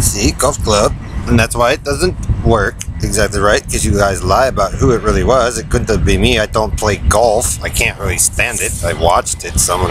See, golf club. And that's why it doesn't work exactly right, because you guys lie about who it really was. It couldn't have been me. I don't play golf. I can't really stand it. I watched it. Someone